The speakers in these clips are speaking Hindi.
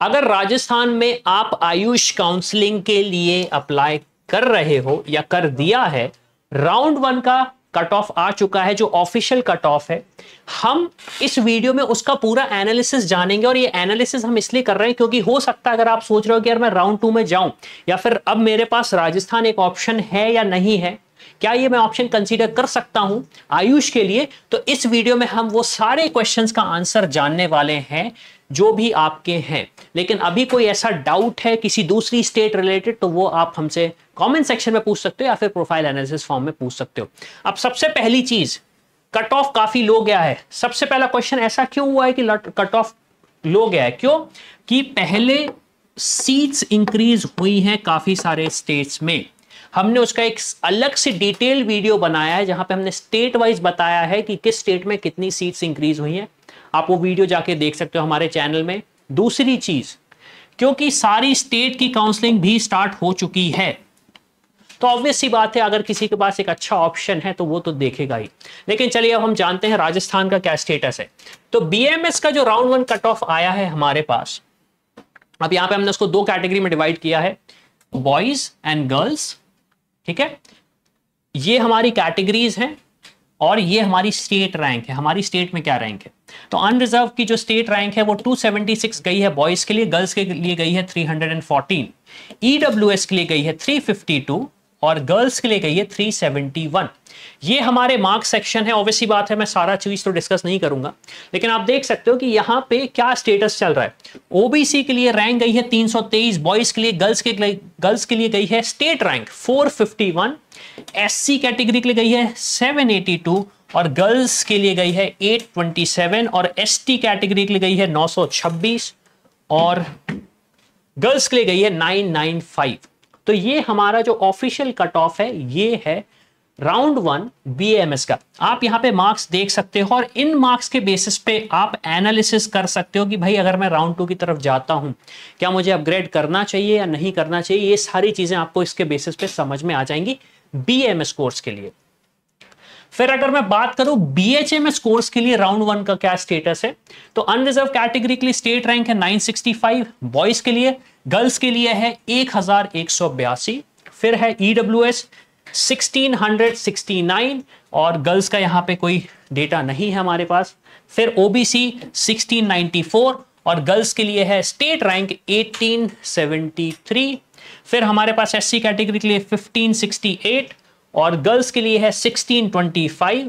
अगर राजस्थान में आप आयुष काउंसलिंग के लिए अप्लाई कर रहे हो या कर दिया है राउंड वन का कट ऑफ़ आ चुका है, जो ऑफिशियल कट ऑफ़ है। हम इस वीडियो में उसका पूरा एनालिसिस जानेंगे और ये एनालिसिस हम इसलिए कर रहे हैं क्योंकि हो सकता है अगर आप सोच रहे हो कि यार मैं राउंड टू में जाऊँ, या फिर अब मेरे पास राजस्थान एक ऑप्शन है या नहीं है क्या ये मैं ऑप्शन कंसीडर कर सकता हूँ आयुष के लिए? तो इस वीडियो में हम वो सारे क्वेश्चंस का आंसर जानने वाले हैं, जो भी आपके हैं। लेकिन अभी कोई ऐसा डाउट है किसी दूसरी स्टेट रिलेटेड तो वो आप हमसे कमेंट सेक्शन में पूछ सकते हो या फिर प्रोफ़ाइल एनालिसिस फॉर्म में पूछ सकते हो। अब सबसे पहली चीज़ कट ऑफ़ काफ़ी लो गया है। सबसे पहला क्वेश्चन ऐसा क्यों हुआ है कि कट ऑफ़ लो गया है? क्यों? कि पहले सीट्स इंक्रीज हुई हैं काफ़ी सारे स्टेट्स में। हमने उसका एक अलग से डिटेल वीडियो बनाया है, जहाँ पे हमने स्टेट वाइज बताया है कि किस स्टेट में कितनी सीट्स इंक्रीज हुई हैं। आप वो वीडियो जाके देख सकते हो हमारे चैनल में। दूसरी चीज़, क्योंकि सारी स्टेट की काउंसलिंग भी स्टार्ट हो चुकी है तो ऑब्वियस सी बात है, अगर किसी के पास एक अच्छा ऑप्शन है तो वो तो देखेगा ही। लेकिन चलिए अब हम जानते हैं राजस्थान का क्या स्टेटस है। तो बीएमएस का जो राउंड वन कट ऑफ़ आया है हमारे पास, अब यहाँ पे हमने उसको दो कैटेगरी में डिवाइड किया है बॉयज़ एंड गर्ल्स ठीक है? ये हमारी कैटेगरीज हैं और ये हमारी स्टेट रैंक है। हमारी स्टेट में क्या रैंक है? तो अनरिजर्व की जो स्टेट रैंक है, वो 276 गई है बॉयज़ के लिए गर्ल्स के लिए गई है 314 ईडब्ल्यूएस के लिए गई है 352 और गर्ल्स के लिए है 371 ये हमारे मार्क सेक्शन है ऑब्वियसली बात है, मैं सारा चीज़ तो डिस्कस नहीं करूँगा। लेकिन आप देख सकते हो कि यहाँ पे क्या स्टेटस चल रहा है। ओबीसी के लिए रैंक गई है 323 बॉयज़ के लिए गर्ल्स के गर्ल्स के लिए गई है स्टेट रैंक 451 एससी कैटेगरी के लिए गई है 782 और गर्ल्स के लिए गई है 827 और एसटी कैटेगरी के लिए गई है 926 और गर्ल्स के लिए गई है 995 तो ये हमारा जो ऑफिशियल कट ऑफ़ है, ये है राउंड वन बीएमएस का। आप यहाँ पे मार्क्स देख सकते हो और इन मार्क्स के बेसिस पे आप एनालिसिस कर सकते हो कि भाई अगर मैं राउंड टू की तरफ़ जाता हूँ, क्या मुझे अपग्रेड करना चाहिए या नहीं करना चाहिए? ये सारी चीज़ें आपको इसके बेसिस पे समझ में आ जाएँगी बीएमएस कोर्स के लिए। फिर अगर मैं बात करूँ बीएचएमएस कोर्स के लिए राउंड वन का क्या स्टेटस है तो अनरिजर्व कैटेगरी के लिए स्टेट रैंक है 965 बॉयज़ के लिए। गर्ल्स के लिए है एक हज़ार एक सौ बयासी, फिर है E W S sixteen hundred sixty nine और गर्ल्स का यहाँ पे कोई डेटा नहीं है हमारे पास। फिर ओबीसी 1694 और गर्ल्स के लिए है स्टेट रैंक 1873 फिर हमारे पास एससी कैटेगरी के लिए 1568 और गर्ल्स के लिए है 1625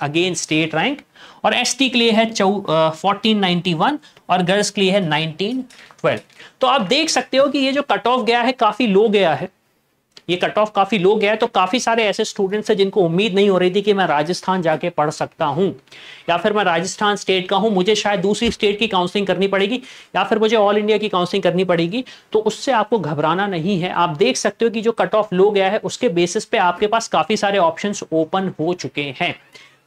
अगेन स्टेट रैंक और एसटी के लिए है फोर्टीन नाइनटी वन और गर्ल्स के लिए है नाइनटीन ट्वेल्व तो आप देख सकते हो कि ये जो कट ऑफ़ गया है, काफ़ी लो गया है। ये कट ऑफ़ काफ़ी लो गया है तो काफ़ी सारे ऐसे स्टूडेंट्स हैं जिनको उम्मीद नहीं हो रही थी कि मैं राजस्थान जाके पढ़ सकता हूँ। या फिर मैं राजस्थान स्टेट का हूँ, मुझे शायद दूसरी स्टेट की काउंसलिंग करनी पड़ेगी, या फिर मुझे ऑल इंडिया की काउंसलिंग करनी पड़ेगी तो उससे आपको घबराना नहीं है। आप देख सकते हो कि जो कट ऑफ़ लो गया है, उसके बेसिस पे आपके पास काफ़ी सारे ऑप्शन ओपन हो चुके हैं।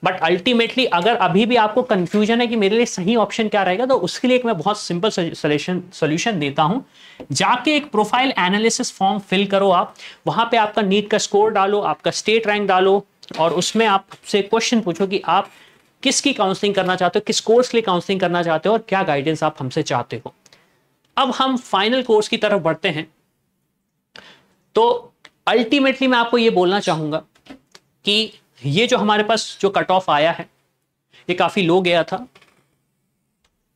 बट अल्टीमेटली अगर अभी भी आपको कंफ्यूजन है कि मेरे लिए सही ऑप्शन क्या रहेगा तो उसके लिए एक मैं बहुत सिंपल सोल्यूशन सोल्यूशन देता हूँ। जाके एक प्रोफ़ाइल एनालिसिस फॉर्म फिल करो आप। वहाँ पे आपका नीट का स्कोर डालो, आपका स्टेट रैंक डालो, और उसमें आपसे क्वेश्चन पूछो कि आप किसकी काउंसलिंग करना चाहते हो, किस कोर्स के लिए काउंसलिंग करना चाहते हो, और क्या गाइडेंस आप हमसे चाहते हो। अब हम फाइनल कोर्स की तरफ़ बढ़ते हैं। तो अल्टीमेटली मैं आपको यह बोलना चाहूँगा कि ये जो हमारे पास जो कट ऑफ़ आया है ये काफ़ी लो गया था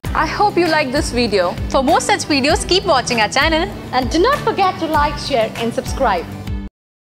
I hope you like this video. For more such videos, keep watching our channel and do not forget to like, share and subscribe.